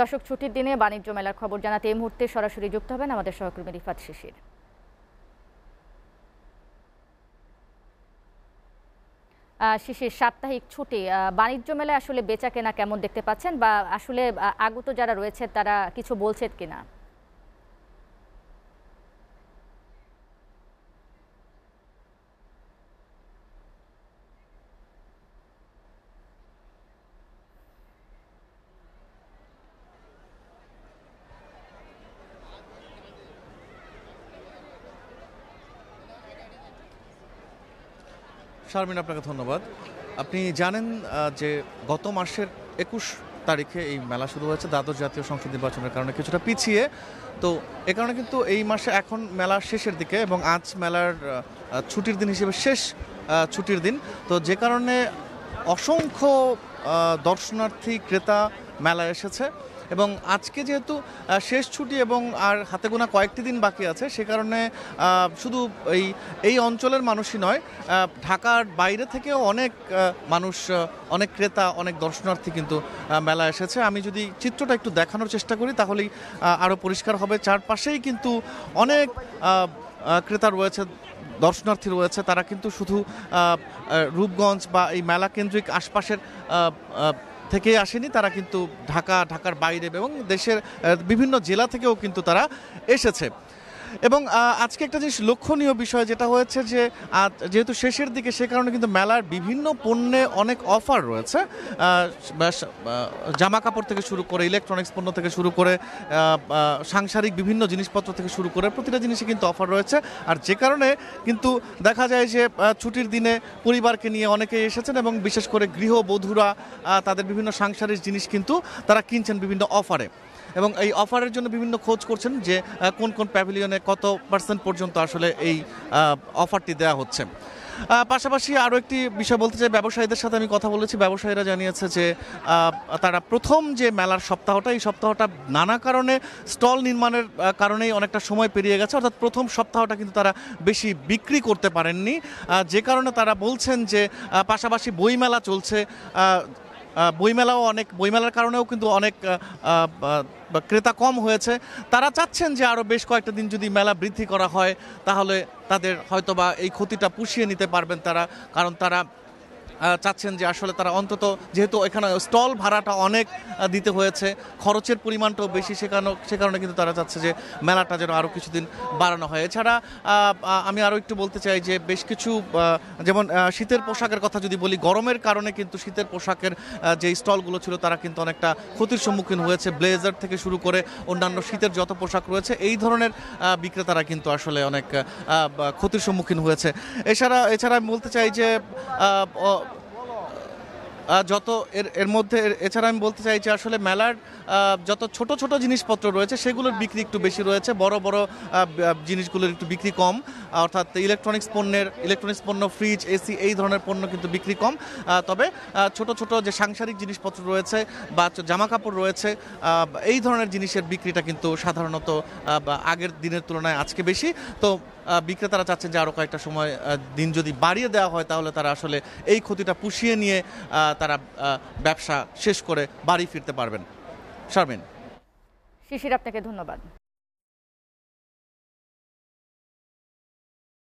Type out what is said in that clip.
দর্শক, ছুটির দিনে বাণিজ্য মেলার খবর জানাতে এই মুহূর্তে সরাসরি যুক্ত হবেন আমাদের সহকর্মী রিফাত শিশির। শিশির, সাপ্তাহিক ছুটি বাণিজ্য মেলায় আসলে বেচা কেনা কেমন দেখতে পাচ্ছেন? বা আসলে আগত যারা রয়েছে, তারা কিছু বলছেন কিনা? শারমিন, আপনাকে ধন্যবাদ। আপনি জানেন যে গত মাসের একুশ তারিখে এই মেলা শুরু হয়েছে দ্বাদশ জাতীয় সংসদ নির্বাচনের কারণে কিছুটা পিছিয়ে। তো এ কারণে কিন্তু এই মাসে এখন মেলার শেষের দিকে এবং আজ মেলার ছুটির দিন হিসেবে শেষ ছুটির দিন। তো যে কারণে অসংখ্য দর্শনার্থী, ক্রেতা মেলায় এসেছে। এবং আজকে যেহেতু শেষ ছুটি এবং আর হাতে গোনা কয়েকটি দিন বাকি আছে, সে কারণে শুধু এই এই অঞ্চলের মানুষই নয় ঢাকার বাইরে থেকেও অনেক মানুষ অনেক ক্রেতা, অনেক দর্শনার্থী কিন্তু মেলা এসেছে। আমি যদি চিত্রটা একটু দেখানোর চেষ্টা করি, তাহলেই আরও পরিষ্কার হবে। চারপাশেই কিন্তু অনেক ক্রেতা রয়েছে, দর্শনার্থী রয়েছে। তারা কিন্তু শুধু রূপগঞ্জ বা এই মেলা কেন্দ্রিক আশপাশের থেকে আসেনি, তারা কিন্তু ঢাকা, ঢাকার বাইরে এবং দেশের বিভিন্ন জেলা থেকেও কিন্তু তারা এসেছে। এবং আজকে একটা জিনিস লক্ষণীয় বিষয় যেটা হয়েছে যে যেহেতু শেষের দিকে সে কারণে কিন্তু মেলার বিভিন্ন পণ্যে অনেক অফার রয়েছে। জামা কাপড় থেকে শুরু করে ইলেকট্রনিক্স পণ্য থেকে শুরু করে সাংসারিক বিভিন্ন জিনিসপত্র থেকে শুরু করে প্রতিটা জিনিসে কিন্তু অফার রয়েছে। আর যে কারণে কিন্তু দেখা যায় যে ছুটির দিনে পরিবারকে নিয়ে অনেকেই এসেছেন এবং বিশেষ করে গৃহবধূরা তাদের বিভিন্ন সাংসারিক জিনিস কিন্তু তারা কিনছেন বিভিন্ন অফারে। এবং এই অফারের জন্য বিভিন্ন খোঁজ করছেন যে কোন কোন প্যাভিলিয়নে কত পার্সেন্ট পর্যন্ত আসলে এই অফারটি দেওয়া হচ্ছে। পাশাপাশি আরও একটি বিষয় বলতে চাই, ব্যবসায়ীদের সাথে আমি কথা বলেছি। ব্যবসায়ীরা জানিয়েছে যে তারা প্রথম যে মেলার সপ্তাহটা, এই সপ্তাহটা নানা কারণে স্টল নির্মাণের কারণেই অনেকটা সময় পেরিয়ে গেছে। অর্থাৎ প্রথম সপ্তাহটা কিন্তু তারা বেশি বিক্রি করতে পারেননি। যে কারণে তারা বলছেন যে পাশাপাশি বইমেলা চলছে। বইমেলাও অনেক, বইমেলার কারণেও কিন্তু অনেক ক্রেতা কম হয়েছে। তারা চাচ্ছেন যে আরও বেশ কয়েকটা দিন যদি মেলা বৃদ্ধি করা হয়, তাহলে তাদের হয়তোবা এই ক্ষতিটা পুষিয়ে নিতে পারবেন তারা, কারণ তারা চাচ্ছেন যে আসলে তারা অন্তত যেহেতু এখানে স্টল ভাড়াটা অনেক দিতে হয়েছে, খরচের পরিমাণটাও বেশি সে কারণে সে কারণে কিন্তু তারা চাচ্ছে যে মেলাটা যেন আরও কিছুদিন বাড়ানো হয়। এছাড়া আমি আরও একটু বলতে চাই যে বেশ কিছু যেমন শীতের পোশাকের কথা যদি বলি, গরমের কারণে কিন্তু শীতের পোশাকের যে স্টলগুলো ছিল তারা কিন্তু অনেকটা ক্ষতির সম্মুখীন হয়েছে। ব্লেজার থেকে শুরু করে অন্যান্য শীতের যত পোশাক রয়েছে, এই ধরনের বিক্রেতারা কিন্তু আসলে অনেক ক্ষতির সম্মুখীন হয়েছে। এছাড়া এছাড়া আমি বলতে চাই যে যত এর এর মধ্যে এছাড়া আমি বলতে চাইছি আসলে মেলার যত ছোট ছোট জিনিসপত্র রয়েছে, সেগুলোর বিক্রি একটু বেশি রয়েছে। বড় বড় জিনিসগুলোর একটু বিক্রি কম। অর্থাৎ ইলেকট্রনিক্স পণ্যের ইলেকট্রনিক্স পণ্য ফ্রিজ এসি এই ধরনের পণ্য কিন্তু বিক্রি কম। তবে ছোট ছোট যে সাংসারিক জিনিসপত্র রয়েছে বা জামা কাপড় রয়েছে এই ধরনের জিনিসের বিক্রিটা কিন্তু সাধারণত আগের দিনের তুলনায় আজকে বেশি। তো বিক্রেতারা চাচ্ছেন যে আরও কয়েকটা সময় দিন যদি বাড়িয়ে দেওয়া হয়, তাহলে তারা আসলে এই ক্ষতিটা পুষিয়ে নিয়ে ব্যবসা শেষ করে বাড়ি ফিরতে পারবেন। শারমিন। শিশির আপনাকে ধন্যবাদ।